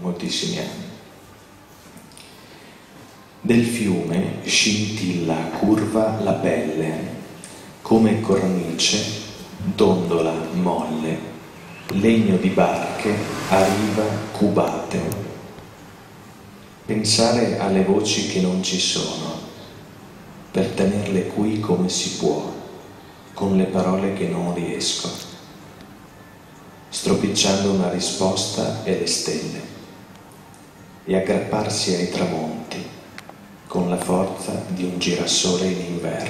moltissimi anni. Del fiume scintilla curva la pelle, come cornice, dondola molle, legno di barche a riva cubate. Pensare alle voci che non ci sono, per tenerle qui come si può, con le parole che non riesco, stropicciando una risposta e le stelle, e aggrapparsi ai tramonti con la forza di un girasole in inverno.